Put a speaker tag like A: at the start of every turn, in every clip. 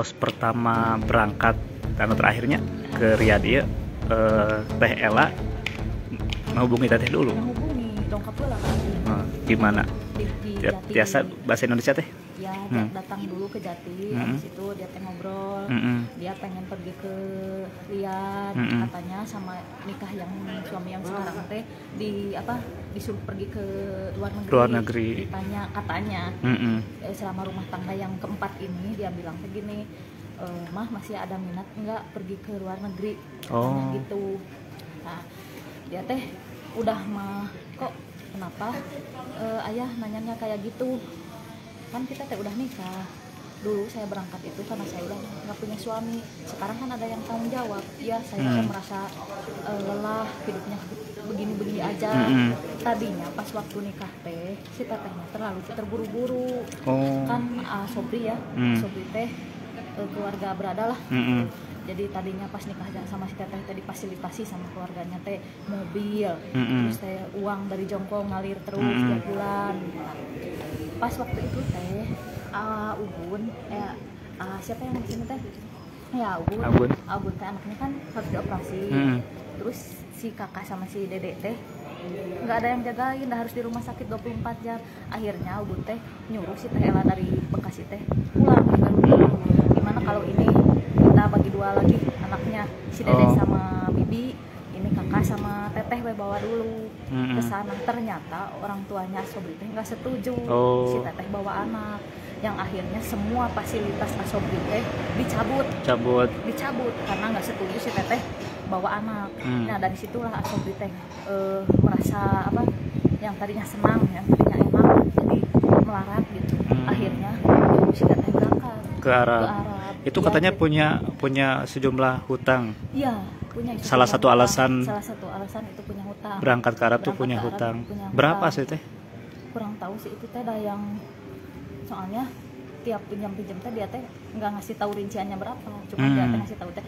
A: tos pertama berangkat tanggal terakhirnya ke Riyadh ya eh, Teh Ela menghubungi Teteh dulu.
B: Menghubungi dongkap pula
A: Eh, gimana?
B: Di, di Jati.
A: biasa bahasa Indonesia teh Hmm.
B: dat- datang dulu ke Jati
A: Hmm.
B: habis itu dia teh ngobrol
A: Mm-mm.
B: dia pengen pergi ke Riyadh
A: Mm-mm.
B: katanya sama nikah yang suami yang sekarang teh di apa disuruh pergi ke luar negeri
A: Luar negeri.
B: ditanya katanya
A: Mm-mm.
B: eh, selama rumah tangga yang keempat ini dia bilang kayak gini e, mah masih ada minat enggak pergi ke luar negeri katanya
A: Oh.
B: gitu nah dia teh udah mah kok kenapa Eh, ayah nanyanya kayak gitu kan kita teh udah nikah dulu saya berangkat itu karena saya udah nggak punya suami sekarang kan ada yang tanggung jawab ya saya
A: Hmm.
B: merasa eh, lelah hidupnya begini-begini aja
A: Mm-mm.
B: tadinya pas waktu nikah teh si tetehnya terlalu terburu-buru
A: oh
B: kan ah, Sobri ya
A: Hmm.
B: Sobri teh eh, keluarga berada lah
A: Mm-mm.
B: Jadi tadinya pas nikah sama si teteh teh difasilitasi sama keluarganya teh mobil
A: Mm-mm.
B: terus teh uang dari jongkok ngalir terus
A: Mm-mm.
B: tiap bulan Nah, pas waktu itu teh ah, ubun eh ah, siapa yang sini teh ya ubun
A: Abun.
B: Abun teh anaknya kan harus dioperasi
A: Mm-mm.
B: terus si kakak sama si dedek teh nggak ada yang jagain dah harus di rumah sakit 24 jam akhirnya ubun teh nyuruh si teh Ella dari Bekasi teh pulang gimana kalau ini dua lagi anaknya si dedek
A: Oh.
B: sama bibi ini kakak sama teteh we bawa dulu
A: Mm-mm.
B: ke sana ternyata orang tuanya Asobri teh nggak setuju
A: Oh.
B: si teteh bawa anak yang akhirnya semua fasilitas Asobri teh dicabut
A: cabut
B: dicabut karena nggak setuju si teteh bawa anak.
A: Hmm.
B: Nah dari situlah Asobri teh eh, merasa apa yang tadinya senang, yang tadinya enak jadi melarat gitu.
A: Hmm.
B: Akhirnya si teteh berangkat
A: ke
B: ke
A: Arab
B: Arab.
A: Itu
B: Iya,
A: katanya punya punya sejumlah hutang
B: Iya punya itu
A: Salah
B: punya
A: satu
B: hutang.
A: alasan-
B: salah satu alasan itu punya hutang.
A: berangkat ke Arab tuh
B: Berangkat
A: punya
B: Arab
A: hutang
B: punya
A: berapa
B: hutang.
A: sih teh
B: Kurang tahu sih itu teh ada yang soalnya tiap pinjam pinjam teh dia teh nggak ngasih tahu rinciannya berapa, cuma dia
A: Hmm.
B: teh ngasih tahu teh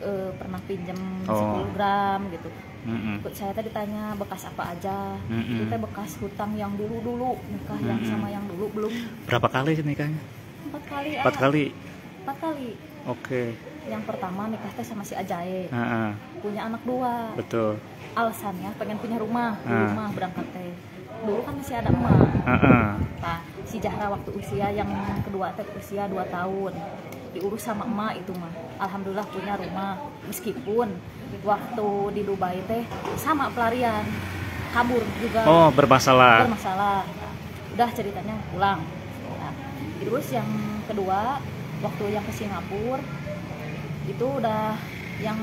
B: eh, pernah pinjam
A: Oh.
B: 10 gram gitu.
A: Mm-mm.
B: saya tadi ditanya bekas apa aja
A: Mm-mm.
B: itu teh bekas hutang yang dulu dulu nikah yang
A: Mm-mm.
B: sama yang dulu belum
A: berapa kali sih nikahnya
B: empat kali
A: empat
B: ah.
A: kali
B: empat kali.
A: Oke.
B: Yang pertama nikah teh sama si Ajae
A: Heeh,
B: punya anak dua.
A: Betul.
B: Alasannya pengen punya rumah. Di
A: Ah.
B: rumah berangkat teh. Dulu kan masih ada emak.
A: Heeh.
B: nah si Jahra waktu usia yang kedua teh usia 2 tahun. Diurus sama emak itu mah. Alhamdulillah punya rumah. Meskipun waktu di Dubai teh sama pelarian. Kabur juga.
A: Oh bermasalah.
B: Bermasalah. Udah ceritanya pulang. Nah, terus yang kedua waktu yang ke Singapura itu udah yang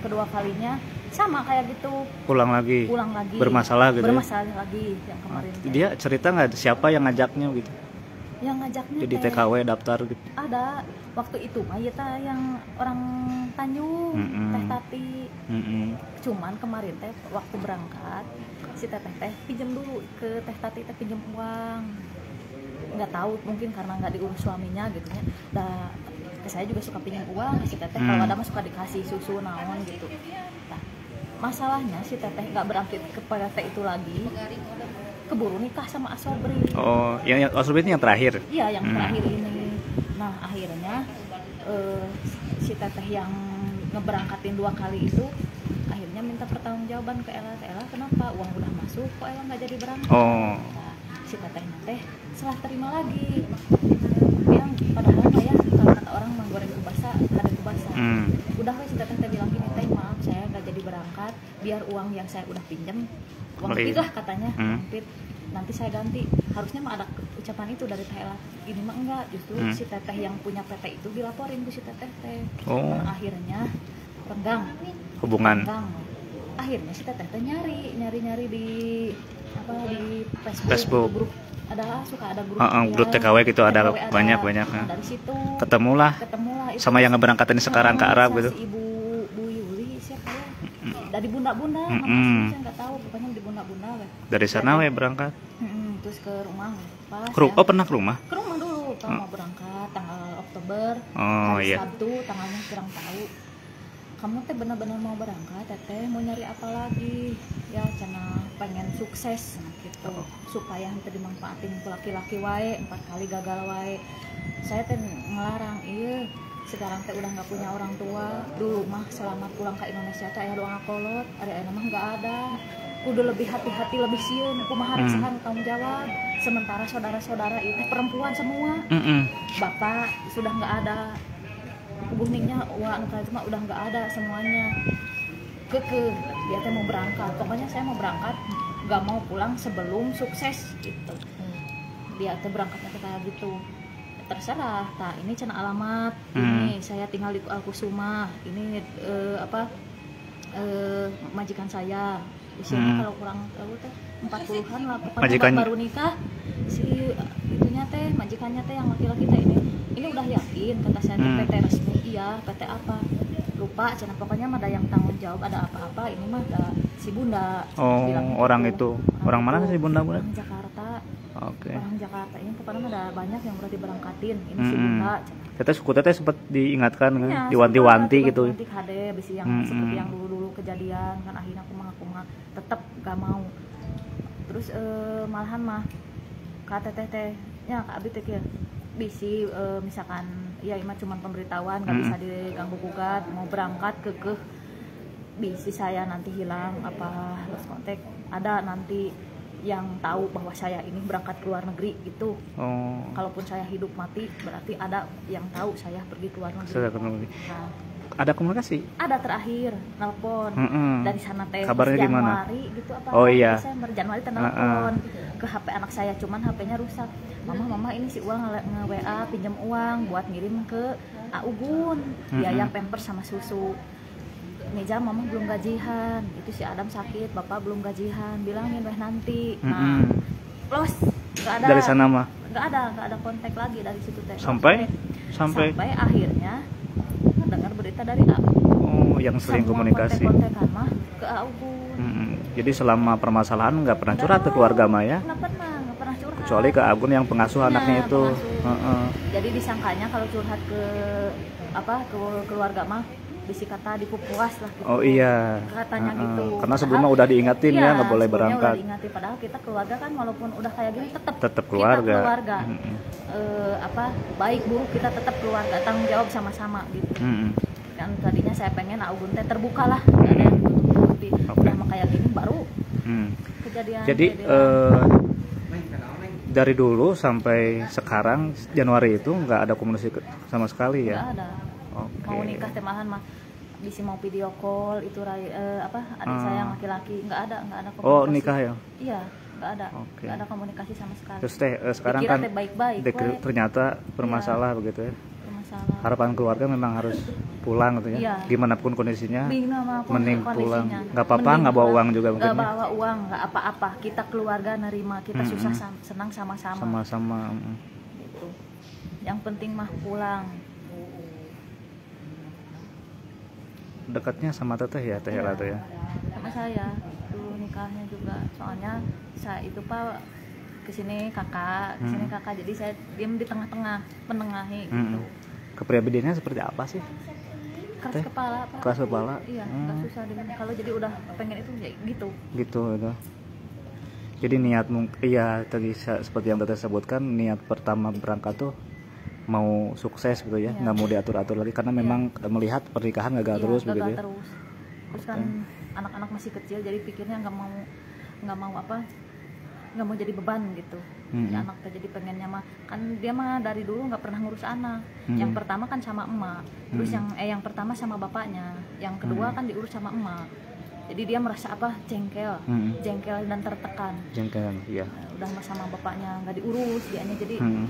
B: kedua kalinya sama kayak gitu
A: pulang lagi
B: pulang lagi
A: Bermasalah gitu ya?
B: bermasalah lagi yang kemarin teh.
A: dia cerita nggak siapa yang ngajaknya gitu
B: yang ngajaknya
A: jadi
B: teh
A: TKW daftar gitu
B: ada waktu itu mah ya teh yang orang Tanjung
A: Mm-mm.
B: teh Tati
A: Mm-mm.
B: cuman kemarin teh waktu berangkat si teteh teh pinjam dulu ke teh tati teh pinjam uang nggak tahu mungkin karena nggak diurus suaminya gitu ya ke saya juga suka pinjam uang si teteh kalau
A: Hmm.
B: ada mah suka dikasih susu naon gitu nah, masalahnya si teteh nggak berangkat kepada teh itu lagi keburu nikah sama Asobri
A: oh yang oh, ini yang terakhir
B: Iya yang
A: Hmm.
B: terakhir ini. Nah akhirnya eh, si teteh yang ngeberangkatin dua kali itu akhirnya minta pertanggungjawaban ke Ella. Ella kenapa uang udah masuk kok Ella nggak jadi berangkat?
A: oh
B: Nah, si tetehnya teh setelah terima lagi. Bilang padahal mah ya kalau kata orang menggoreng kubasa ada kubasa.
A: hmm.
B: Udah si teteh teh bilang gini teh maaf saya nggak jadi berangkat. Biar uang yang saya udah pinjam uang pit lah katanya.
A: Hmm.
B: pit nanti saya ganti. Harusnya mah ada ucapan itu dari Teh ini mah enggak justru
A: Hmm.
B: si teteh yang punya PT itu dilaporin ke si teteh teh
A: oh.
B: Nah, akhirnya renggang.
A: Hubungan.
B: Renggang. Akhirnya si teteh teh nyari nyari nyari di apa di Facebook,
A: Facebook.
B: grup ada suka ada grup
A: Heeh,
B: ya,
A: grup TKW gitu ada
B: TKW
A: banyak-banyak,
B: Nah,
A: ya.
B: dari situ
A: ketemulah.
B: ketemulah. Itu
A: sama yang ngeberangkatin sekarang ke Arab gitu.
B: si ibu Bu Yuli siapa ya? Dari bunda-bunda namanya saya nggak tahu. Pokoknya di bunda-bunda
A: dari sana we berangkat?
B: Mm-mm, terus ke rumah. Pas
A: ke
B: ya.
A: oh pernah ke rumah?
B: Ke rumah dulu kalau mau berangkat tanggal Oktober
A: oh iya.
B: Sabtu tanggalnya kurang tahu kamu teh benar-benar mau berangkat teteh mau nyari apa lagi ya cina pengen sukses nah, gitu
A: Oh.
B: supaya nanti dimanfaatin ke laki-laki wae empat kali gagal wae saya teh ngelarang iya sekarang teh udah nggak punya orang tua dulu mah selamat pulang ke Indonesia teh aya doang kolot ada aya mah nggak ada kudu lebih hati-hati lebih siun kumaha
A: Hmm.
B: hmm. tanggung jawab sementara saudara-saudara itu perempuan semua
A: Mm-mm.
B: bapak sudah nggak ada hubungnya uang cuma udah nggak ada semuanya. Keke dia teh mau berangkat. Pokoknya saya mau berangkat nggak mau pulang sebelum sukses gitu. Dia teh berangkatnya kayak gitu terserah nah ini cina alamat. Ini saya tinggal di Alkusuma. Ini eh, apa eh, majikan saya. Usianya
A: Hmm.
B: kalau kurang tahu teh 40-an lah. Pokoknya
A: Majikannya-
B: baru nikah si teh majikannya teh yang laki-laki teh ini ini udah yakin kata saya
A: Hmm.
B: PT resmi iya PT apa lupa cina pokoknya ada yang tanggung jawab ada apa-apa ini mah ada si bunda
A: Oh,
B: Bilang
A: orang
B: gitu.
A: itu. Orang mana
B: itu.
A: sih bunda, Bunda?
B: orang Jakarta
A: Oke.
B: orang Jakarta ini mah ada banyak yang udah diberangkatin ini si
A: Mm-mm.
B: bunda.
A: Teteh suku teteh sempat diingatkan kan,
B: Iya,
A: diwanti-wanti gitu.
B: diwanti KD bisi yang
A: Mm-mm.
B: seperti yang dulu-dulu kejadian kan akhirnya aku mah aku mah tetap gak mau terus eh, malahan mah kata teh teh ya kak Abi kieu. bisi eh, misalkan ya ima cuma pemberitahuan nggak bisa diganggu gugat mau berangkat kekeh bisi saya nanti hilang apa lost contact ada nanti yang tahu bahwa saya ini berangkat ke luar negeri itu
A: Oh.
B: kalaupun saya hidup mati berarti ada yang tahu saya pergi ke luar negeri
A: Saya.
B: Nah,
A: Ada komunikasi?
B: ada terakhir nelpon
A: Mm-mm.
B: dari sana teh
A: Kabarnya gimana?
B: Gitu apa
A: Oh, iya.
B: Desember Januari teh nelpon ke HP anak saya cuman HP-nya rusak mama mama ini si uang nge, WA pinjam uang buat ngirim ke Augun biaya
A: Mm-mm.
B: pamper sama susu Meja mama belum gajian itu si Adam sakit bapak belum gajian bilangin weh nanti nah
A: Mm-mm.
B: los nggak ada
A: Dari sana mah
B: nggak ada nggak ada kontak lagi dari situ teh
A: Sampai?
B: sampai,
A: sampai
B: akhirnya berita dari aku
A: oh yang sering komunikasi.
B: kontak-kontakan mah ke Augun
A: Mm-mm. Jadi selama permasalahan nggak pernah curhat ke keluarga mah ya?
B: nggak pernah nggak pernah curhat
A: Kecuali ke Agun yang pengasuh
B: Iya,
A: anaknya itu.
B: pengasuh.
A: Heeh.
B: jadi disangkanya kalau curhat ke apa ke keluarga mah bisi kata dipupuas lah gitu.
A: Oh iya.
B: katanya
A: Heeh.
B: gitu
A: Karena sebelumnya udah diingetin
B: Iya,
A: ya nggak boleh berangkat.
B: udah diingetin padahal kita keluarga kan walaupun udah kayak gini tetap
A: Tetap keluarga.
B: kita keluarga
A: Mm-mm.
B: Eh, apa baik buruk kita tetap keluarga tanggung jawab sama-sama gitu
A: Mm-mm.
B: Kan tadinya saya pengen Augun teh terbuka lah nggak ada yang tutup-tutupi udah mah kayak gini baru
A: Mm.
B: kejadian
A: Jadi
B: kejadian.
A: eh, dari dulu sampai sekarang Januari itu nggak ada komunikasi sama sekali
B: nggak
A: ya?
B: ada
A: Oke.
B: mau nikah teh malahan mah bisa mau video call itu rai- eh, apa adik
A: Ah.
B: saya yang laki-laki nggak ada nggak ada komunikasi
A: Oh nikah ya?
B: iya nggak ada
A: Oke.
B: nggak ada komunikasi sama sekali
A: Terus teh eh, sekarang
B: Dikira
A: kan
B: baik-baik
A: ternyata bermasalah begitu ya?
B: Bermasalah
A: Harapan keluarga memang harus pulang gitu ya?
B: Iya.
A: Gimana pun kondisinya. Mending pulang. Nggak apa-apa, nggak bawa uang juga
B: nggak
A: mungkin ya?
B: bawa uang nggak apa-apa kita keluarga nerima kita
A: Mm-mm.
B: susah senang sama-sama
A: Sama-sama.
B: gitu yang penting mah pulang
A: Dekatnya sama teteh ya teh tuh ya?
B: sama saya dulu nikahnya juga soalnya saya itu pak ke sini kakak ke sini
A: Hmm.
B: kakak jadi saya diem di tengah-tengah menengahi gitu
A: Mm-mm. Kepribadiannya seperti apa sih?
B: keras
A: Teh,
B: kepala pak.
A: Keras kepala?
B: iya
A: Hmm.
B: susah dengan kalau jadi udah pengen itu ya gitu.
A: Gitu itu jadi niat mung- iya tadi seperti yang teteh sebutkan niat pertama berangkat tuh mau sukses gitu ya.
B: Iya.
A: nggak mau diatur atur lagi karena memang melihat pernikahan gagal
B: Iya,
A: terus
B: gagal
A: begitu ya.
B: terus. Terus kan anak-anak masih kecil jadi pikirnya nggak mau nggak mau apa nggak mau jadi beban gitu
A: Mm-mm.
B: Si anak teh jadi pengennya mah kan dia mah dari dulu nggak pernah ngurus anak yang
A: Mm.
B: pertama kan sama emak terus
A: Mm.
B: yang eh yang pertama sama bapaknya yang kedua
A: Mm.
B: kan diurus sama emak jadi dia merasa apa jengkel
A: Mm.
B: jengkel dan tertekan
A: jengkel ya
B: Nah, udah sama bapaknya nggak diurus dianya jadi
A: Hmm.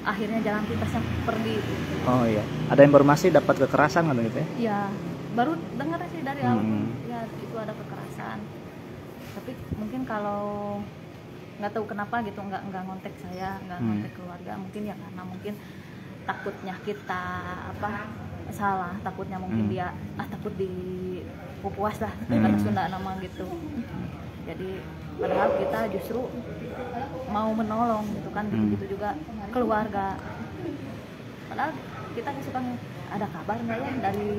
B: akhirnya jalan pintasnya pergi
A: oh iya ada informasi dapat kekerasan kan gitu ya
B: ya baru dengar sih dari awal
A: Hmm.
B: ya itu ada kekerasan tapi mungkin kalau nggak tahu kenapa gitu nggak nggak ngontek saya nggak
A: Hmm.
B: ngontek keluarga mungkin ya karena mungkin takutnya kita apa salah takutnya mungkin
A: Hmm.
B: dia ah takut di pupuas lah
A: Hmm.
B: Sunda nama gitu jadi padahal kita justru mau menolong gitu kan
A: Hmm.
B: gitu juga keluarga padahal kita suka ada kabar nggak ya dari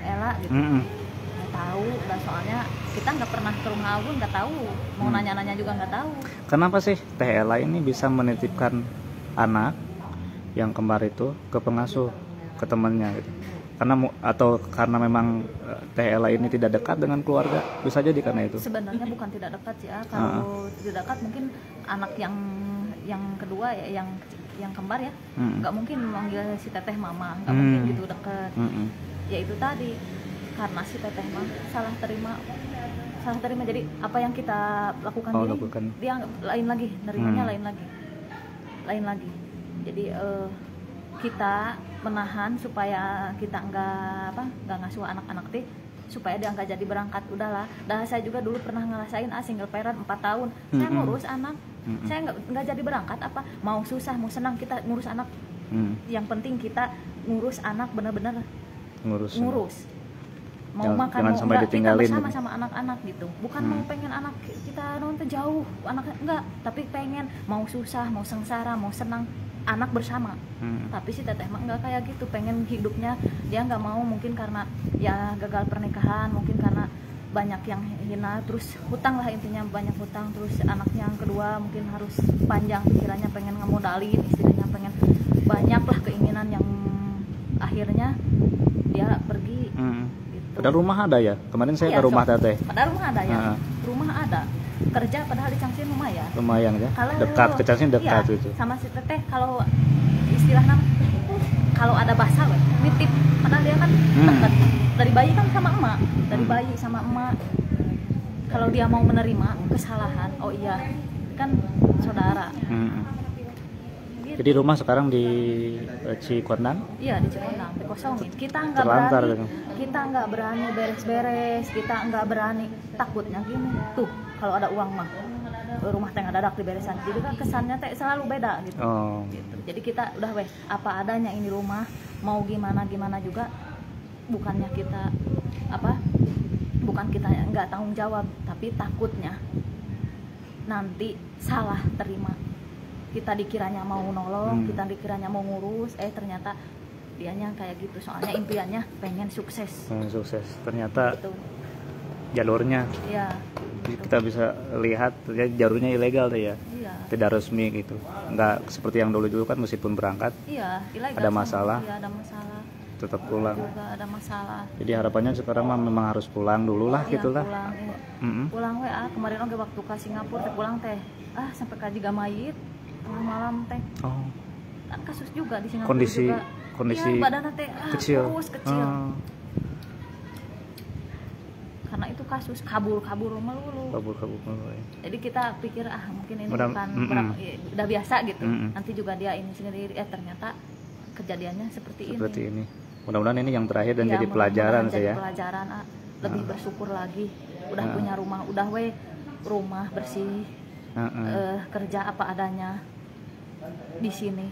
B: Ella gitu nggak tahu dan soalnya kita nggak pernah ke rumah Agun nggak tahu mau
A: Hmm.
B: nanya-nanya juga nggak tahu
A: Kenapa sih Teh Ella ini bisa menitipkan anak yang kembar itu ke pengasuh ke temannya gitu? Karena atau karena memang eh, Teh Ella ini tidak dekat dengan keluarga bisa jadi karena itu.
B: sebenarnya bukan tidak dekat sih ya kalau tidak dekat mungkin anak yang yang kedua ya yang yang kembar ya
A: Mm-mm.
B: nggak mungkin memanggil si teteh mama nggak
A: Hmm.
B: mungkin gitu deket
A: Mm-mm.
B: ya itu tadi karena si teteh mah salah terima salah terima jadi apa yang kita lakukan
A: Oh,
B: ini
A: lakukan.
B: dia lain lagi nerimanya
A: Hmm.
B: lain lagi lain lagi jadi eh, kita menahan supaya kita nggak apa nggak ngasuh anak-anak teh supaya dia nggak jadi berangkat udahlah dah saya juga dulu pernah ngerasain ah single parent 4 tahun saya
A: Mm-mm.
B: ngurus anak
A: Mm-mm.
B: saya nggak nggak jadi berangkat apa mau susah mau senang kita ngurus anak
A: Mm.
B: yang penting kita ngurus anak benar-benar
A: Ngurus.
B: ngurus mau
A: Jangan-
B: makan
A: jangan
B: mau
A: sampai
B: enggak kita
A: ditinggalin
B: bersama
A: gitu.
B: sama anak-anak gitu bukan
A: Hmm.
B: mau pengen anak kita nonton jauh anak enggak tapi pengen mau susah mau sengsara mau senang anak bersama
A: Mm.
B: tapi si teteh mah enggak kayak gitu pengen hidupnya dia nggak mau mungkin karena ya gagal pernikahan mungkin karena banyak yang hina terus hutang lah intinya banyak hutang terus anaknya yang kedua mungkin harus panjang pikirannya pengen ngemodalin istilahnya pengen banyak lah keinginan yang akhirnya dia.
A: Padahal rumah ada ya. Kemarin saya
B: Iya,
A: ke rumah. Teteh.
B: Padahal rumah ada ya.
A: Heeh.
B: Rumah ada. Kerja padahal di Cangsin lumayan.
A: Lumayan ya.
B: Kalau
A: dekat ke Cacing dekat
B: iya,
A: itu.
B: Sama si Teteh kalau istilahnya kalau ada bahasa nitip padahal dia kan
A: Hmm.
B: dekat. Dari bayi kan sama emak, dari
A: Hmm.
B: bayi sama emak. Kalau dia mau menerima kesalahan, oh iya, kan saudara.
A: Mm. Jadi rumah sekarang di eh, Cikondang.
B: Iya di Cikondang dikosongin. Kita nggak berani,
A: gitu.
B: kita nggak berani beres-beres, kita nggak berani. Takutnya gini, tuh kalau ada uang mah rumah tengah dadak diberesan. Jadi kan kesannya teh selalu beda gitu.
A: Oh.
B: Gitu. Jadi kita udah weh apa adanya ini rumah, mau gimana gimana juga, bukannya kita apa? Bukan kita nggak tanggung jawab, tapi takutnya nanti salah terima kita dikiranya mau nolong
A: hmm.
B: kita dikiranya mau ngurus eh ternyata dianya kayak gitu. Soalnya impiannya pengen sukses.
A: Pengen sukses. Ternyata
B: gitu.
A: jalurnya.
B: Ya, gitu.
A: kita bisa lihat ya jalurnya ilegal tuh ya.
B: Iya.
A: tidak resmi gitu. Nggak seperti yang dulu dulu kan meskipun berangkat
B: iya, ilegal
A: ada masalah.
B: Iya, ada masalah.
A: Tetap pulang.
B: Ada masalah.
A: Jadi harapannya sekarang mah memang harus pulang dulu lah ya, gitulah
B: pulang, ya.
A: mm
B: -hmm. pulang wa kemarin oke waktu ke Singapura pulang teh. Ah sampai kaji gamayit. 10 malam teh
A: oh.
B: kan kasus juga di Singapura
A: kondisi
B: juga.
A: kondisi
B: ya, badan teh ah,
A: kecil
B: kurus, kecil
A: ah.
B: karena itu kasus kabur kabur melulu
A: kabur kabur melulu ya.
B: jadi kita pikir ah mungkin ini
A: udah,
B: bukan
A: mm
B: -mm. Ya, udah biasa gitu
A: mm -mm.
B: nanti juga dia ini sendiri eh ternyata kejadiannya seperti,
A: seperti
B: ini,
A: ini. mudah-mudahan ini yang terakhir dan
B: ya,
A: jadi pelajaran sih ya
B: pelajaran ah. lebih
A: ah.
B: bersyukur lagi udah
A: ah.
B: punya rumah udah we rumah bersih
A: uh
B: -uh. Uh, kerja apa adanya di sini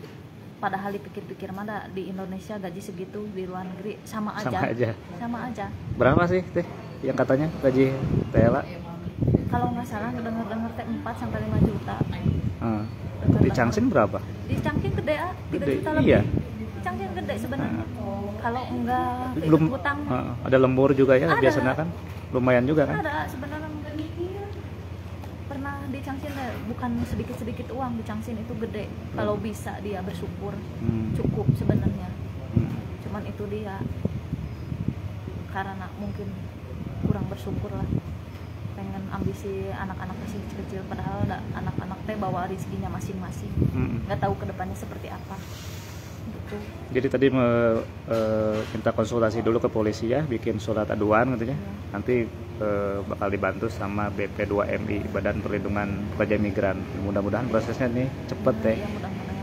B: padahal dipikir-pikir mana di Indonesia gaji segitu di luar negeri sama aja
A: Sama aja.
B: sama aja
A: Berapa sih teh yang katanya gaji Tela?
B: kalau nggak salah dengar-dengar teh 4 sampai 5 juta
A: Heeh. Di Changsin berapa?
B: di Cangking gede ah 3
A: Gede,
B: juta lebih
A: iya.
B: di Cangking gede sebenarnya kalau enggak
A: Belum
B: hutang
A: Heeh, ada lembur juga ya
B: Ada.
A: biasanya kan. Lumayan juga kan?
B: ada sebenarnya di Cangsin teh, bukan sedikit-sedikit uang di Cangsin itu gede kalau bisa dia bersyukur
A: Hmm.
B: cukup sebenarnya
A: Hmm.
B: cuman itu dia karena mungkin kurang bersyukur lah pengen ambisi anak-anak masih kecil-kecil padahal ada anak-anak teh bawa rezekinya masing-masing
A: Hmm.
B: nggak tahu ke depannya seperti apa gitu
A: Jadi tadi me- eh, minta konsultasi dulu ke polisi ya, bikin surat aduan gitu ya.
B: Iya.
A: Nanti eh, bakal dibantu sama BP2MI Badan Perlindungan Pekerja Migran. Mudah-mudahan prosesnya nih cepet deh.
B: ya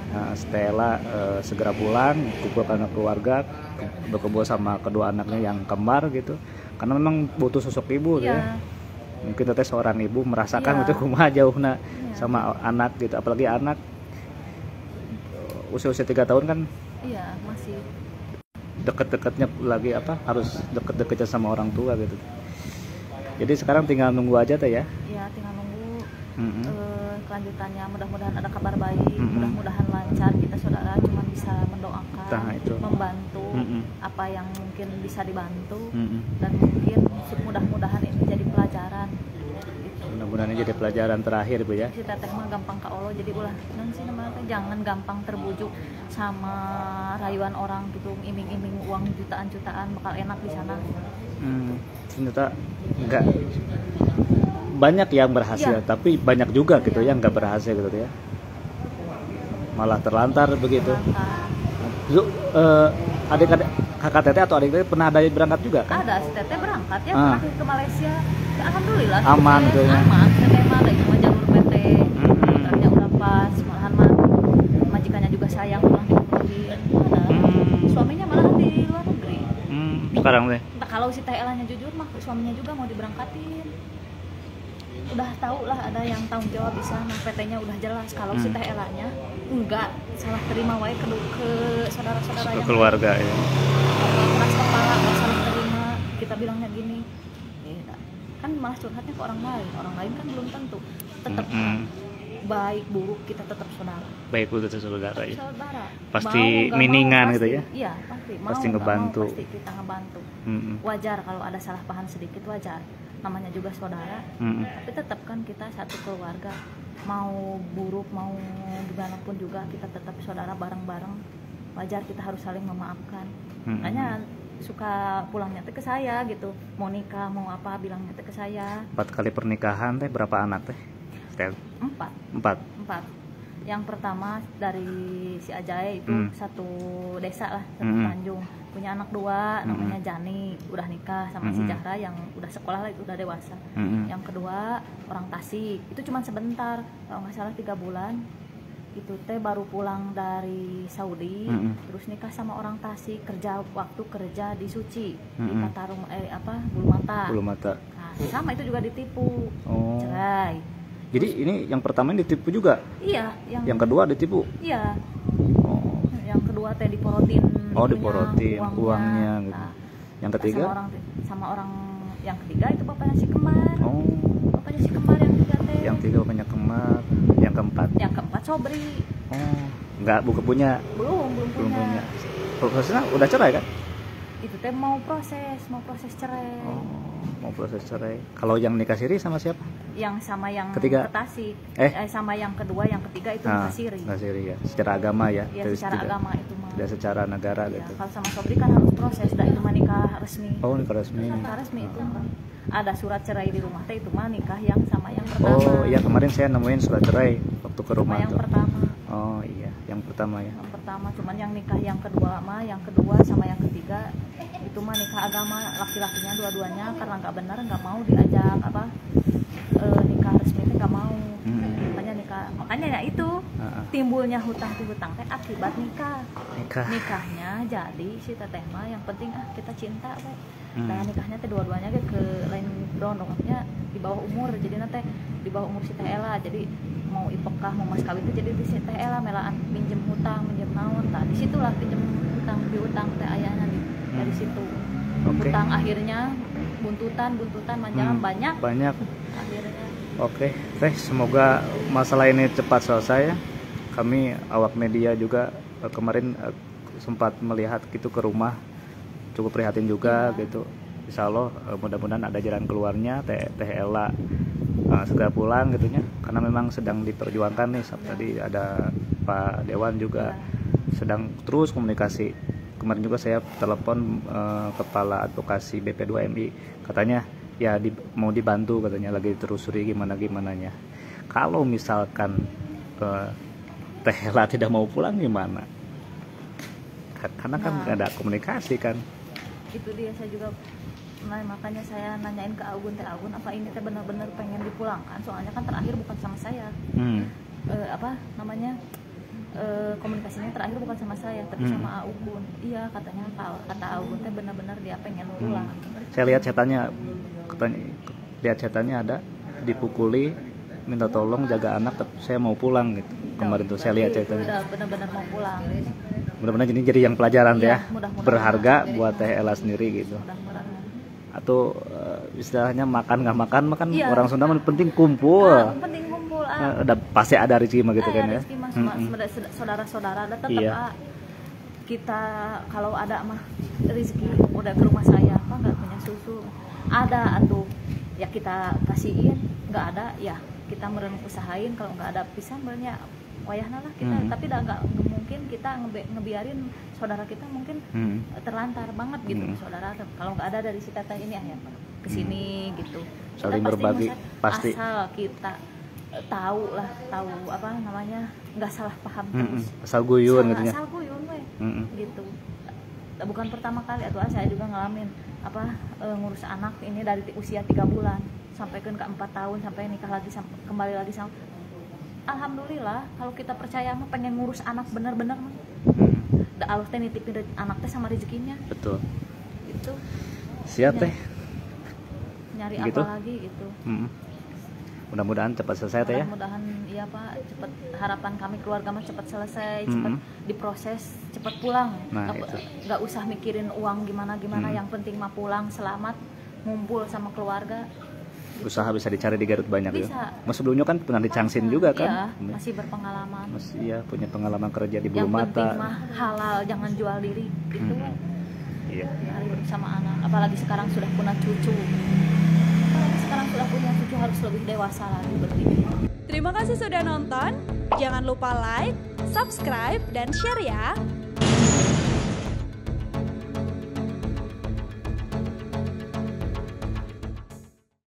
A: Nah, Stella eh, segera pulang, kumpul karena keluarga, ke- berkumpul sama kedua anaknya yang kembar gitu. Karena memang butuh sosok ibu gitu ya.
B: iya
A: Mungkin teteh seorang ibu merasakan
B: Iya.
A: itu kumaha jauhna
B: Iya.
A: sama anak gitu, apalagi anak usia-usia tiga tahun kan
B: iya masih
A: deket-deketnya lagi apa harus deket-deketnya sama orang tua gitu. Jadi sekarang tinggal nunggu aja teh ya.
B: ya tinggal nunggu
A: Mm-mm.
B: eh, kelanjutannya mudah-mudahan ada kabar baik
A: Mm-mm.
B: mudah-mudahan lancar kita saudara cuma bisa mendoakan
A: Nah, itu.
B: membantu
A: Mm-mm.
B: apa apa yang mungkin bisa dibantu
A: Mm-mm.
B: dan mungkin mudah-mudahan ini jadi pelajaran gitu.
A: mudah-mudahan ini jadi pelajaran terakhir bu ya
B: si teteh mah gampang ke Allah jadi ulah non sih namanya teh jangan gampang terbujuk sama rayuan orang gitu iming-iming uang jutaan-jutaan bakal enak di sana
A: Hmm, ternyata enggak banyak yang berhasil
B: Iya.
A: tapi banyak juga gitu
B: Iya.
A: yang nggak berhasil gitu ya malah terlantar begitu
B: Lantar.
A: Zu, eh, adik-adik kakak teteh atau adik teteh pernah ada berangkat juga kan
B: ada si teteh berangkat ya
A: Ah.
B: terakhir ke Malaysia Ya, alhamdulillah
A: Aman gitu ya.
B: aman teteh mah lagi mah jalur PT kontraknya udah pas malahan mah majikannya juga sayang pulang ada
A: Hmm.
B: suaminya malah di luar negeri.
A: Hmm, sekarang
B: Nah, kalau si Teh Elanya jujur mah suaminya juga mau diberangkatin. Udah tahu lah ada yang tanggung jawab bisa nah PT-nya udah jelas. Kalau si
A: Hmm.
B: Teh Elanya enggak. Salah terima wae ke, ke saudara-saudara yang
A: keluarga ya.
B: Keras kepala salah terima. Kita bilangnya gini malah curhatnya ke orang lain orang lain kan belum tentu tetap
A: Mm-mm.
B: baik buruk kita tetap saudara
A: baik untuk saudara ya
B: saudara
A: Pasti
B: Mau,
A: miningan
B: mau,
A: gitu
B: pasti-
A: ya?
B: iya pasti mau,
A: Pasti
B: nggak mau,
A: ngebantu.
B: pasti kita ngebantu
A: Mm-mm.
B: wajar kalau ada salah paham sedikit wajar namanya juga saudara
A: Mm-mm.
B: tapi tetap kan kita satu keluarga mau buruk mau gimana pun juga kita tetap saudara bareng-bareng wajar kita harus saling memaafkan
A: Mm-mm.
B: makanya suka pulangnya teh ke saya gitu. Mau nikah mau apa bilangnya teh ke saya.
A: Empat kali pernikahan teh berapa anak teh?
B: Empat.
A: Empat?
B: Empat. Yang pertama dari si Ajay itu
A: Hmm.
B: satu desa lah satu
A: Hmm.
B: Tanjung. Punya anak dua
A: Hmm.
B: namanya Jani udah nikah sama si
A: Hmm.
B: Zahra yang udah sekolah lah itu udah dewasa.
A: Mm-mm.
B: yang kedua orang Tasik. Itu cuma sebentar kalau nggak salah tiga bulan itu teh baru pulang dari Saudi
A: Mm-mm.
B: terus nikah sama orang Tasik kerja waktu kerja di Suci di
A: Mm-mm.
B: Tatarung eh apa Bulu Mata
A: bulu mata
B: nah, sama itu juga ditipu.
A: Oh.
B: Cerai.
A: Jadi ini yang pertama ini ditipu juga?
B: Iya yang,
A: yang kedua ditipu?
B: Iya.
A: Oh.
B: Yang kedua teh diporotin
A: Oh, diporotin uangnya. gitu.
B: Nah,
A: yang
B: sama
A: ketiga?
B: orang sama orang yang ketiga itu bapaknya si kembar
A: oh.
B: Bapaknya si kembar yang ketiga teh.
A: Yang tiga banyak kemar. yang keempat.
B: Yang keempat sobri.
A: Oh nggak buka punya.
B: Belum belum
A: belum
B: punya,
A: punya. Prosesnya udah cerai kan?
B: Itu teh mau proses mau proses cerai.
A: Oh mau proses cerai. Kalau yang nikah siri sama siapa?
B: Yang sama yang
A: Ketiga.
B: ke Tasik
A: Eh?
B: sama yang kedua yang ketiga itu
A: Ah,
B: nikah siri.
A: nikah siri ya. Secara agama ya.
B: Ya secara
A: tidak,
B: agama itu mah.
A: Tidak secara negara
B: Ya,
A: gitu.
B: kalau sama sobri kan harus proses dan itu mah nikah resmi.
A: Oh nikah resmi.
B: Nikah resmi itu mah. ada surat cerai di rumah. Teh itu mah nikah yang sama yang pertama.
A: Oh iya kemarin saya nemuin surat cerai waktu ke
B: sama
A: rumah
B: yang
A: tuh.
B: pertama.
A: Oh iya yang pertama ya.
B: Yang pertama cuman yang nikah yang kedua mah yang kedua sama yang ketiga itu mah nikah agama. Laki-lakinya dua-duanya karena nggak benar nggak mau diajak apa eh, nikah resmi nggak mau.
A: Hmm.
B: Makanya ya itu
A: ah.
B: timbulnya hutang hutang teh akibat nikah.
A: Nikah.
B: Nikahnya jadi si teteh mah yang penting ah kita cinta we.
A: Hmm.
B: Nah, nikahnya teh dua-duanya ke lain brown maksudnya di bawah umur. Jadi nanti di bawah umur si teh Ella jadi mau ipekah mau mas kawin itu jadi di si teh Ella melaan pinjem hutang pinjem naon. Tah di situlah pinjem hutang piutang teh ayahnya di dari situ.
A: Oke.
B: hutang akhirnya buntutan buntutan manjangan
A: Hmm,
B: banyak.
A: Banyak.
B: Akhirnya
A: Oke, teh semoga masalah ini cepat selesai ya. Kami awak media juga eh, kemarin eh, sempat melihat gitu ke rumah, cukup prihatin juga
B: Iya.
A: gitu. Insya Allah eh, mudah-mudahan ada jalan keluarnya. Teh Teh Ella eh, segera pulang gitunya, karena memang sedang diperjuangkan nih. Sab- Tadi ada Pak Dewan juga sedang terus komunikasi. Kemarin juga saya telepon eh, kepala advokasi BP2MI, katanya ya di- mau dibantu katanya lagi ditelusuri gimana gimana nya. Kalau misalkan eh, Teh Ella tidak mau pulang gimana? Ka- Karena kan
B: Nah.
A: ada komunikasi kan.
B: itu dia saya juga nah, makanya saya nanyain ke Agun teh Agun apa ini teh benar-benar pengen dipulangkan soalnya kan terakhir bukan sama saya
A: Hmm.
B: Eh, apa namanya eh, komunikasinya terakhir bukan sama saya tapi
A: Hmm.
B: sama Agun iya katanya kata Agun teh benar-benar dia pengen
A: Hmm.
B: pulang
A: Saya lihat chatanya, katanya, lihat chatanya ada dipukuli, minta tolong jaga anak, tapi saya mau pulang gitu. Kemarin tuh saya lihat
B: udah benar-benar mau pulang
A: Mudah-mudahan ini jadi yang pelajaran
B: Iya,
A: ya,
B: mudah-mudahan.
A: berharga buat Teh Ella sendiri gitu.
B: mudah-mudahan
A: Atau eh, istilahnya makan nggak makan, makan
B: Iya.
A: orang Sunda penting kumpul.
B: ah, penting kumpul ah
A: Eh, udah pasti ada rezeki mah gitu
B: Ah,
A: kan
B: ya,
A: Mm-mm.
B: semua- saudara-saudara ada tetap
A: Iya.
B: ah. kita kalau ada mah rezeki udah ke rumah saya apa nggak punya susu ada atau ya kita kasihin nggak ada ya kita meren usahain kalau nggak ada pisan banyak wayahna lah kita
A: Hmm.
B: tapi nggak mungkin kita ngebe- ngebiarin saudara kita mungkin
A: Hmm.
B: terlantar banget gitu
A: Hmm.
B: saudara kalau nggak ada dari si teteh ini ah ya ke sini gitu Kita
A: Saling berbagi, pasti.
B: asal kita tahu lah tahu apa namanya nggak salah paham
A: Mm-mm.
B: terus
A: asal guyun
B: Salah-
A: gitu ya
B: asal guyun we
A: Mm-mm.
B: gitu bukan pertama kali atau saya juga ngalamin apa eh, ngurus anak ini dari usia tiga bulan sampai ke empat tahun sampai nikah lagi sam- kembali lagi sama alhamdulillah kalau kita percaya mah pengen ngurus anak bener-bener mah
A: Mm.
B: da Allah teh nitipin anak teh sama rezekinya
A: betul
B: gitu
A: siap teh
B: nyari
A: Gitu?
B: apa lagi gitu
A: Mm. Mudah-mudahan cepat selesai teh ya.
B: Mudah-mudahan iya pak. Cepet harapan kami keluarga mah cepet selesai cepet
A: Mm-mm.
B: diproses cepet pulang.
A: Nah,
B: nggak usah mikirin uang gimana gimana
A: Mm.
B: yang penting mah pulang selamat ngumpul sama keluarga.
A: Usaha bisa dicari di Garut banyak
B: Bisa.
A: ya mas sebelumnya kan pernah di Changsin juga kan?
B: Iya, masih berpengalaman.
A: Mas iya punya pengalaman kerja di
B: yang
A: Bulu
B: penting
A: Mata
B: mah halal jangan jual diri gitu.
A: Mm-mm. iya.
B: Hari sama anak apalagi sekarang sudah punya cucu sekarang sudah punya cucu harus lebih dewasa lagi berpikir
C: Terima kasih sudah nonton. Jangan lupa like, subscribe, dan share ya.